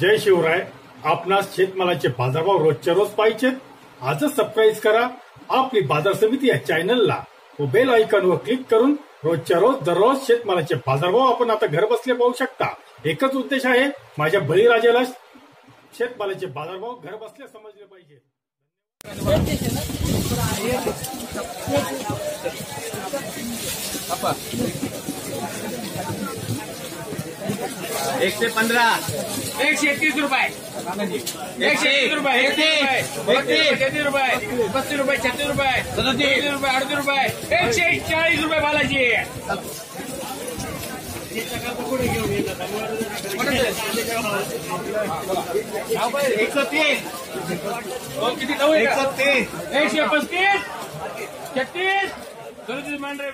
जय शिवराय. आपणास शेतमालाचे बाजारभाव रोजच्या रोज पाहिजेत आजच सबस्क्राईब करा. आपली बाजार समिती या चॅनलला व बेल आयकॉनवर क्लिक करून रोजच्या रोज दररोज शेतमालाचे बाजारभाव आपण आता घर बसले पाहू शकता. एकच उद्देश आहे माझ्या बळीराजाला शेतमालाचे बाजारभाव घर बसले समजले पाहिजे. एकशे पंधरा एकशे तीस रुपये एकशे तीस रुपये एकतीस रुपये छत्तीस रुपये पस्तीस रुपये छत्तीस रुपये सदतीस। रुपये अडतीस रुपये एकशे चाळीस रुपये बालाजी। एकशे तीस। दोन किती नऊ आहे का? एकशे पस्तीस छत्तीस। सदतीस मांडरे